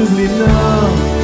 possibly now.